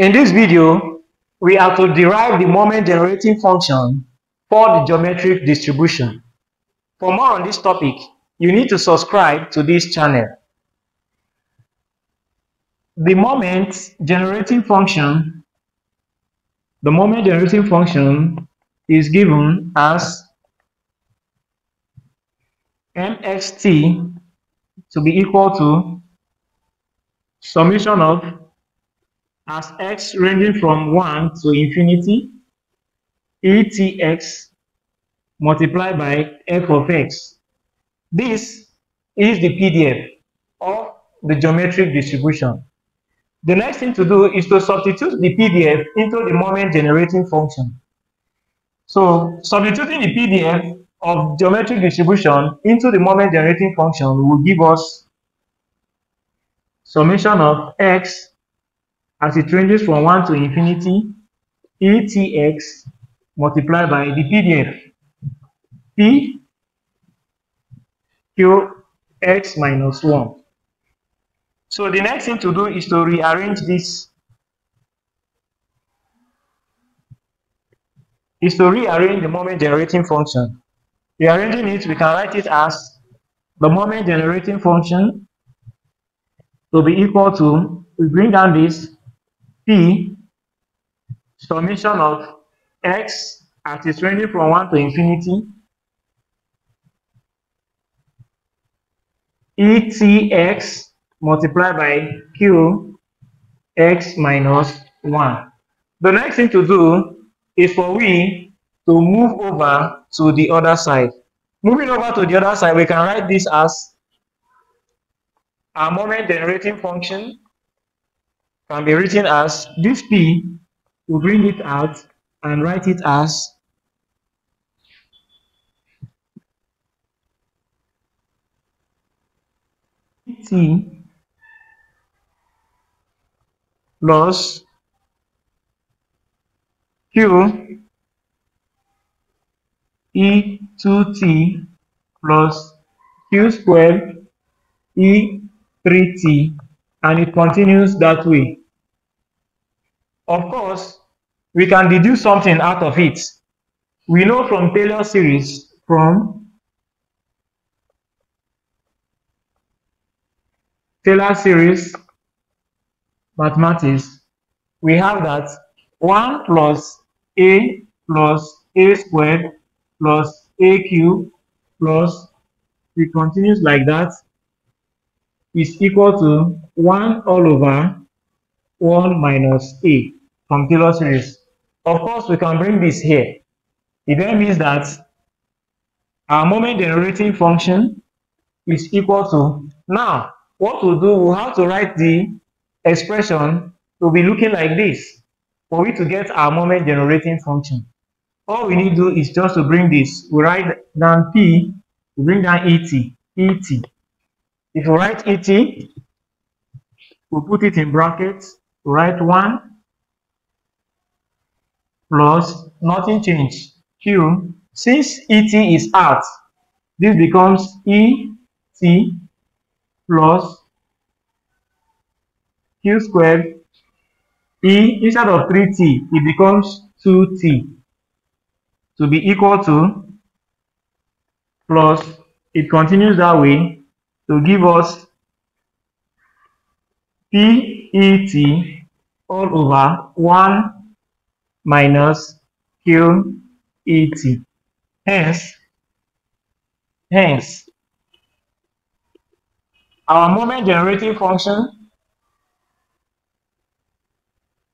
In this video, we are to derive the moment generating function for the geometric distribution. For more on this topic, you need to subscribe to this channel. The moment generating function, the moment generating function is given as mxt to be equal to summation of as x ranging from 1 to infinity etx multiplied by f of x. This is the PDF of the geometric distribution. The next thing to do is to substitute the PDF into the moment generating function. So substituting the PDF of geometric distribution into the moment generating function will give us summation of x as it ranges from 1 to infinity etx multiplied by the PDF p q x minus 1. So the next thing to do is to rearrange this is to rearrange the moment generating function. Rearranging it, we can write it as the moment generating function to be equal to, we bring down this Hmm. p summation of x as it's ranging from 1 to infinity etx multiplied by q x minus 1. The next thing to do is for we to move over to the other side. Moving over to the other side, we can write this as our moment generating function can be written as this p, we bring it out and write it as t plus q e 2t plus q squared e 3t and it continues that way. Of course, we can deduce something out of it. We know from Taylor series from Taylor series mathematics, we have that 1 plus a plus a squared plus aq plus it continues like that is equal to 1 all over 1 minus a from Taylor series. Of course, we can bring this here. It then means that our moment generating function is equal to, now, what we'll do, we'll have to write the expression to be looking like this for we to get our moment generating function. All we need to do is just to bring this. We write down P, we bring down ET, ET. If we write ET, we put it in brackets, write 1 plus nothing changed. Q. Since ET is out, this becomes ET plus Q squared E instead of 3t, it becomes 2t to be equal to plus it continues that way to give us PET all over 1 minus QET. Hence, hence, our moment generating function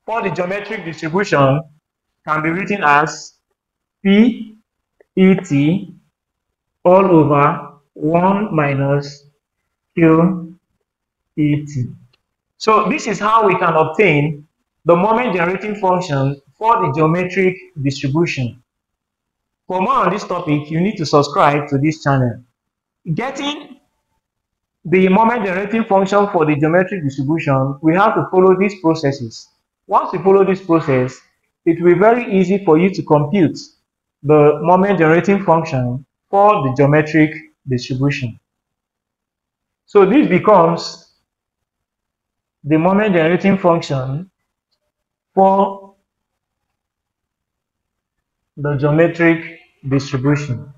for the geometric distribution can be written as P E T all over 1 minus Q E T. So this is how we can obtain the moment generating function for the geometric distribution. For more on this topic, you need to subscribe to this channel. Getting the moment generating function for the geometric distribution, we have to follow these processes. Once you follow this process, it will be very easy for you to compute the moment generating function for the geometric distribution. So this becomes the moment generating function for the geometric distribution.